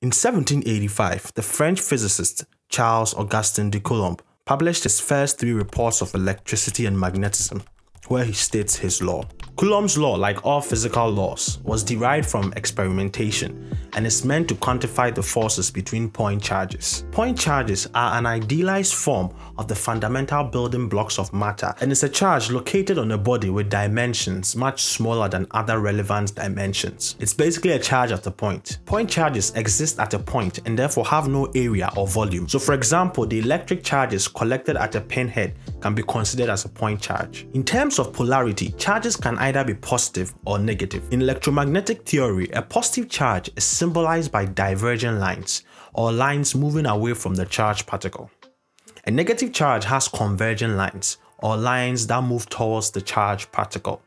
In 1785, the French physicist Charles Augustin de Coulomb published his first three reports of electricity and magnetism, where he states his law. Coulomb's law, like all physical laws, was derived from experimentation and is meant to quantify the forces between point charges. Point charges are an idealized form of the fundamental building blocks of matter and is a charge located on a body with dimensions much smaller than other relevant dimensions. It's basically a charge at a point. Point charges exist at a point and therefore have no area or volume. So for example, the electric charges collected at a pinhead can be considered as a point charge. In terms of polarity, charges can either be positive or negative. In electromagnetic theory, a positive charge is symbolized by divergent lines, or lines moving away from the charged particle. A negative charge has convergent lines, or lines that move towards the charged particle.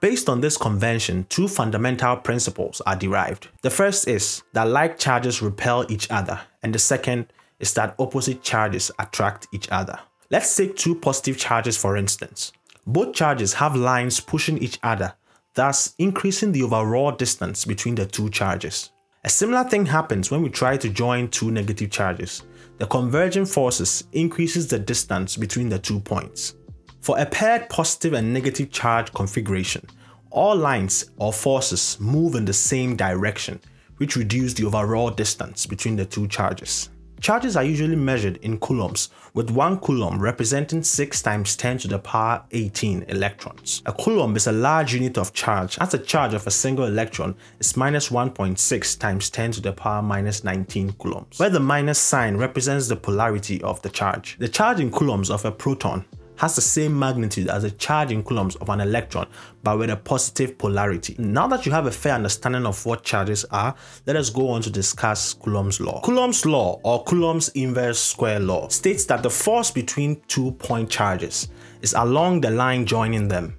Based on this convention, two fundamental principles are derived. The first is that like charges repel each other, and the second is that opposite charges attract each other. Let's take two positive charges for instance. Both charges have lines pushing each other, thus increasing the overall distance between the two charges. A similar thing happens when we try to join two negative charges. The converging forces increases the distance between the two points. For a paired positive and negative charge configuration, all lines or forces move in the same direction, which reduce the overall distance between the two charges. Charges are usually measured in coulombs, with 1 coulomb representing 6 times 10 to the power 18 electrons. A coulomb is a large unit of charge as the charge of a single electron is minus 1.6 times 10 to the power minus 19 coulombs, where the minus sign represents the polarity of the charge. The charge in coulombs of a proton has the same magnitude as the charge in coulombs of an electron but with a positive polarity. Now that you have a fair understanding of what charges are, let us go on to discuss Coulomb's law. Coulomb's law or Coulomb's inverse square law states that the force between two point charges is along the line joining them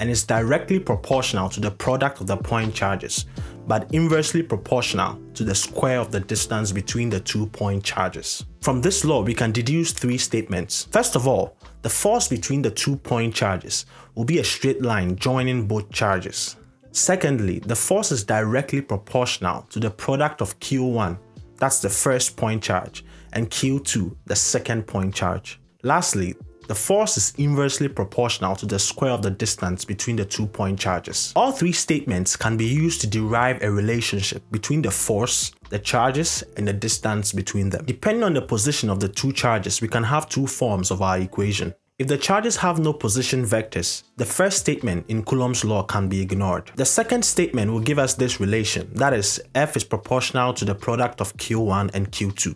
and is directly proportional to the product of the point charges but inversely proportional to the square of the distance between the two point charges. From this law, we can deduce three statements. First of all, the force between the two point charges will be a straight line joining both charges. Secondly, the force is directly proportional to the product of Q1, that's the first point charge, and Q2, the second point charge. Lastly, the force is inversely proportional to the square of the distance between the two point charges. All three statements can be used to derive a relationship between the force, the charges, and the distance between them. Depending on the position of the two charges, we can have two forms of our equation. If the charges have no position vectors, the first statement in Coulomb's law can be ignored. The second statement will give us this relation, that is, F is proportional to the product of Q1 and Q2.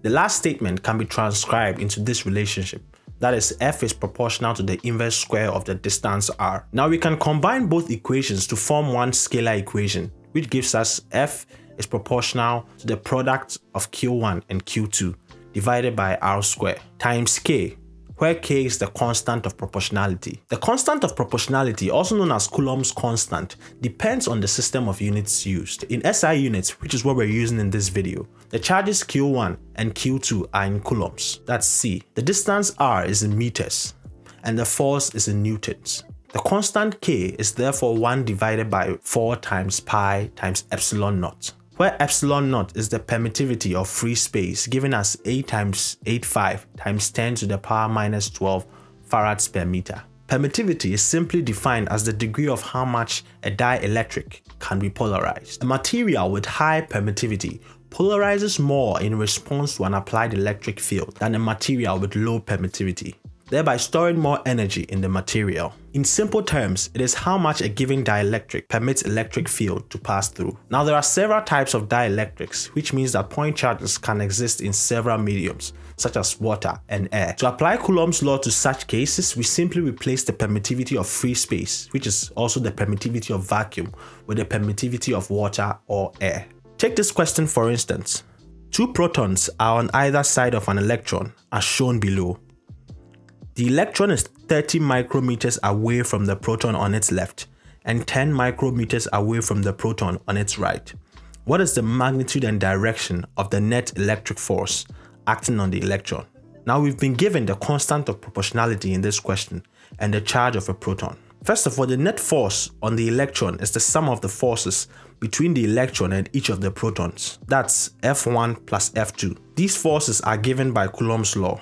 The last statement can be transcribed into this relationship, that is f is proportional to the inverse square of the distance r. Now we can combine both equations to form one scalar equation, which gives us f is proportional to the product of q1 and q2 divided by r squared times k, where k is the constant of proportionality. The constant of proportionality, also known as Coulomb's constant, depends on the system of units used. In SI units, which is what we're using in this video, the charges Q1 and Q2 are in coulombs, that's C. The distance r is in meters, and the force is in newtons. The constant k is therefore 1 divided by 4 times pi times epsilon naught where epsilon naught is the permittivity of free space giving us 8 times 85 times 10 to the power minus 12 farads per meter. Permittivity is simply defined as the degree of how much a dielectric can be polarized. A material with high permittivity polarizes more in response to an applied electric field than a material with low permittivity thereby storing more energy in the material. In simple terms, it is how much a given dielectric permits electric field to pass through. Now there are several types of dielectrics, which means that point charges can exist in several mediums, such as water and air. To apply Coulomb's law to such cases, we simply replace the permittivity of free space, which is also the permittivity of vacuum, with the permittivity of water or air. Take this question for instance. Two protons are on either side of an electron, as shown below. The electron is 30 micrometers away from the proton on its left and 10 micrometers away from the proton on its right. What is the magnitude and direction of the net electric force acting on the electron? Now we've been given the constant of proportionality in this question and the charge of a proton. First of all, the net force on the electron is the sum of the forces between the electron and each of the protons. That's F1 plus F2. These forces are given by Coulomb's law.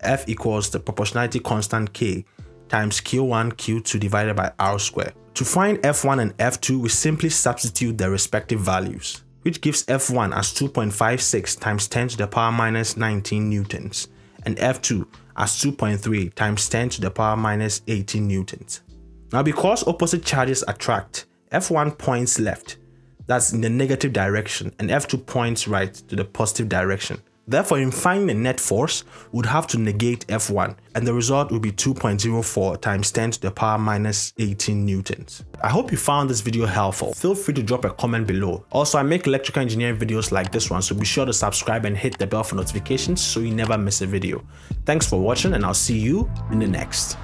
F equals the proportionality constant K times Q1 Q2 divided by R squared. To find F1 and F2, we simply substitute their respective values, which gives F1 as 2.56 times 10 to the power minus 19 newtons, and F2 as 2.3 times 10 to the power minus 18 newtons. Now because opposite charges attract, F1 points left, that's in the negative direction, and F2 points right to the positive direction. Therefore, in finding the net force, we'd have to negate F1, and the result would be 2.04 times 10 to the power minus 18 newtons. I hope you found this video helpful. Feel free to drop a comment below. Also, I make electrical engineering videos like this one, so be sure to subscribe and hit the bell for notifications so you never miss a video. Thanks for watching, and I'll see you in the next.